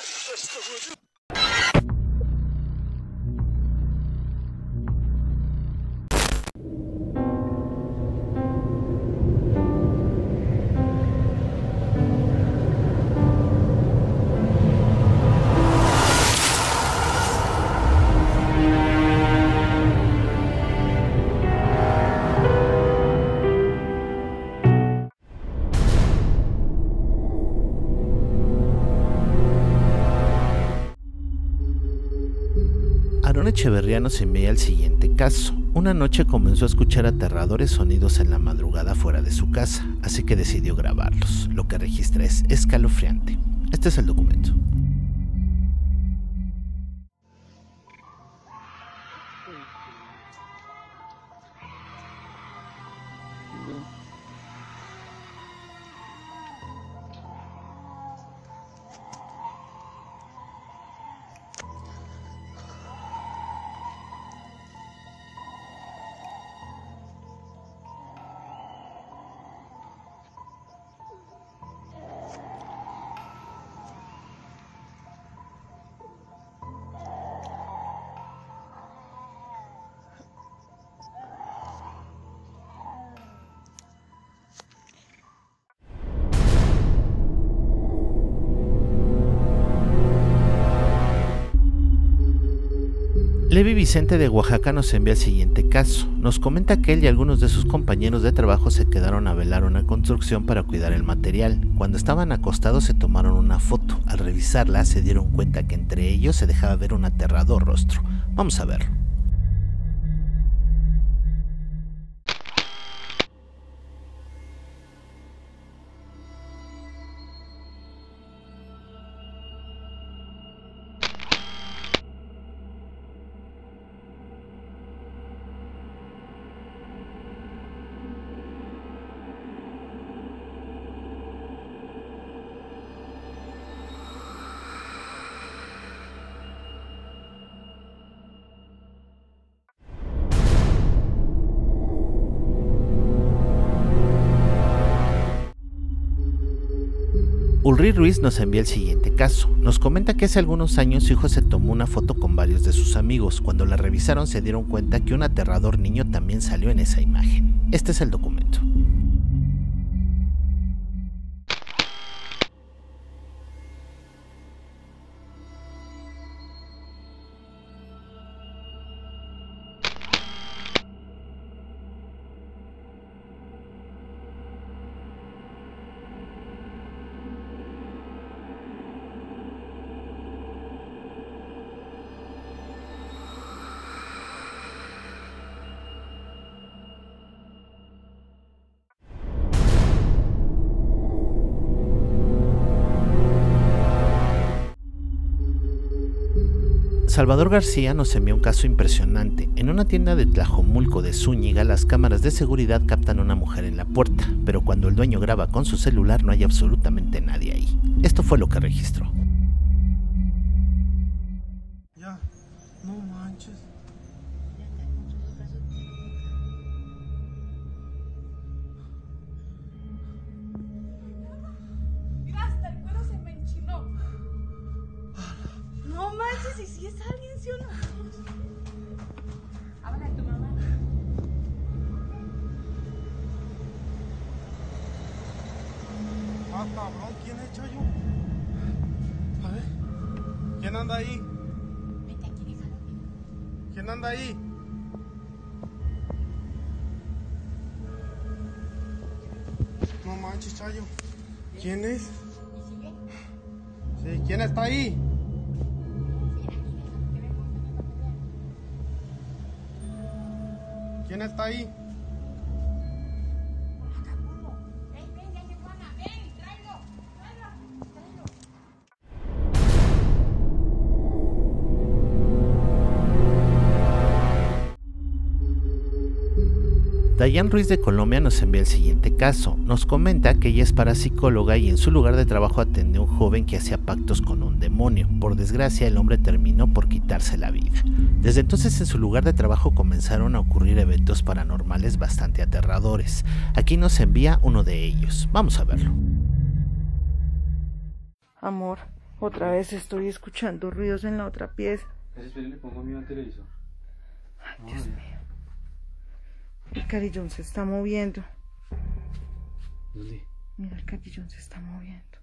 Что ж, Aaron Echeverría nos envía el siguiente caso. Una noche comenzó a escuchar aterradores sonidos en la madrugada fuera de su casa, así que decidió grabarlos. Lo que registra es escalofriante. Este es el documento. Levi Vicente de Oaxaca nos envía el siguiente caso. Nos comenta que él y algunos de sus compañeros de trabajo se quedaron a velar una construcción para cuidar el material. Cuando estaban acostados se tomaron una foto. Al revisarla se dieron cuenta que entre ellos se dejaba ver un aterrador rostro. Vamos a verlo. Ulri Ruiz nos envía el siguiente caso. Nos comenta que hace algunos años su hijo se tomó una foto con varios de sus amigos. Cuando la revisaron se dieron cuenta que un aterrador niño también salió en esa imagen. Este es el documento. Salvador García nos envió un caso impresionante. En una tienda de Tlajomulco de Zúñiga, las cámaras de seguridad captan a una mujer en la puerta, pero cuando el dueño graba con su celular no hay absolutamente nadie ahí. Esto fue lo que registró. Ah, ¿quién es Chayo? A ver, ¿quién anda ahí? ¿Quién anda ahí? No manches, Chayo. ¿Quién es? Sí, ¿quién está ahí? ¿Quién está ahí? Dayan Ruiz de Colombia nos envía el siguiente caso. Nos comenta que ella es parapsicóloga y en su lugar de trabajo atendió a un joven que hacía pactos con un demonio. Por desgracia, el hombre terminó por quitarse la vida. Desde entonces en su lugar de trabajo comenzaron a ocurrir eventos paranormales bastante aterradores. Aquí nos envía uno de ellos. Vamos a verlo. Amor, Otra vez estoy escuchando ruidos en la otra pieza. Le pongo mi televisor. Ay, Dios mío. El carillón se está moviendo. ¿Dónde? Mira, el carillón se está moviendo.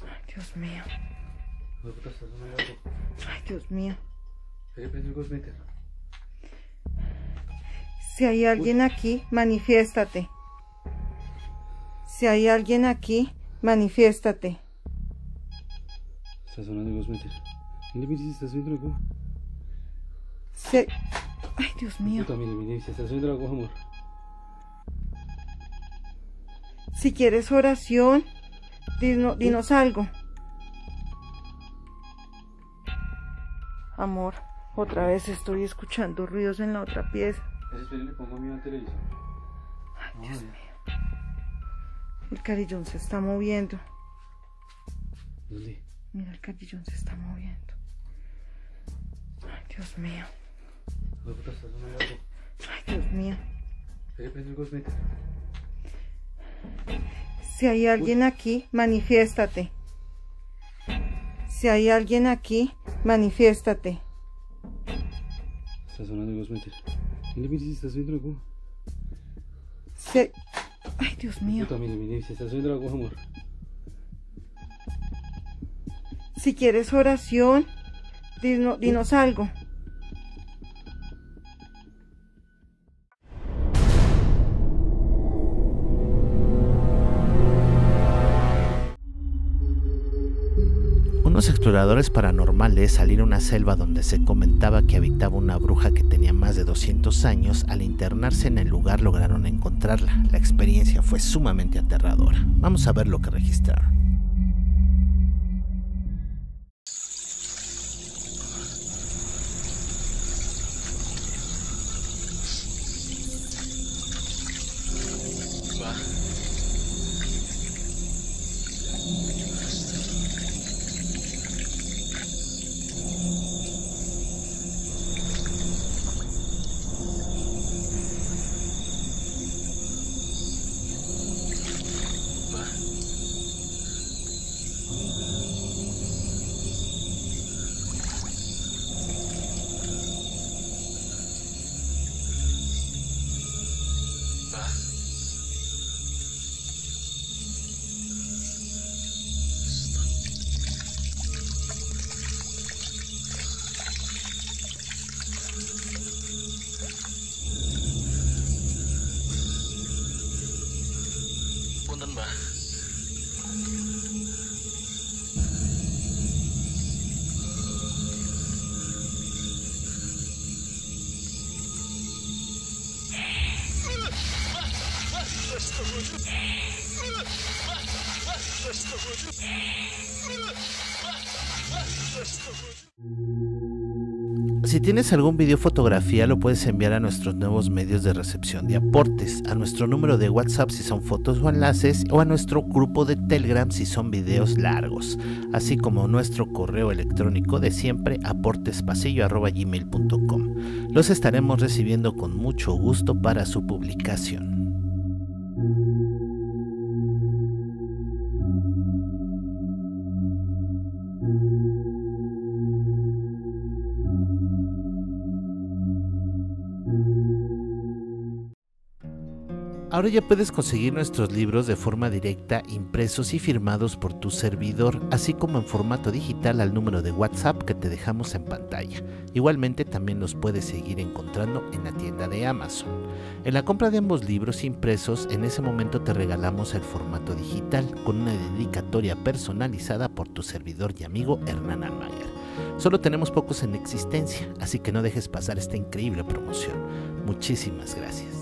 Ay, Dios mío. ¿Dónde puta está sonando algo? Ay, Dios mío. Si hay alguien aquí, manifiéstate. Si hay alguien aquí, manifiéstate. Está sonando el cosmeter. Mire, mire, si está la coja. Si Ay, Dios mío. Puta, mire, mire, se está subiendo la coja, amor. Si quieres oración, dino- dinos algo. Amor, otra vez estoy escuchando ruidos en la otra pieza. Espere, le pongo mi televisor. Ay, Dios mío. El carillón se está moviendo. ¿Dónde? Mira, el carillón se está moviendo. Ay, Dios mío. Ay, Dios mío. Si hay alguien aquí, manifiéstate. Si hay alguien aquí, manifiéstate. Está sonando el cosmeter. Mire, mire, si está subiendo la hay- Ay, Dios mío. Puta, mire, mire, se está subiendo la coja, amor. Si quieres oración, dino- dinos algo. Unos exploradores paranormales salieron a una selva donde se comentaba que habitaba una bruja que tenía más de 200 años. Al internarse en el lugar lograron encontrarla. La experiencia fue sumamente aterradora. Vamos a ver lo que registraron. wonten, Mbah. Let's go. Si tienes algún video fotografía lo puedes enviar a nuestros nuevos medios de recepción de aportes, a nuestro número de WhatsApp si son fotos o enlaces o a nuestro grupo de Telegram si son videos largos, así como nuestro correo electrónico de siempre aportespasillo.gmail.com. Los estaremos recibiendo con mucho gusto para su publicación. Ahora ya puedes conseguir nuestros libros de forma directa, impresos y firmados por tu servidor, así como en formato digital al número de WhatsApp que te dejamos en pantalla. Igualmente también los puedes seguir encontrando en la tienda de Amazon. En la compra de ambos libros impresos, en ese momento te regalamos el formato digital con una dedicatoria personalizada por tu servidor y amigo Hernán Almaguer. Solo tenemos pocos en existencia, así que no dejes pasar esta increíble promoción. Muchísimas gracias.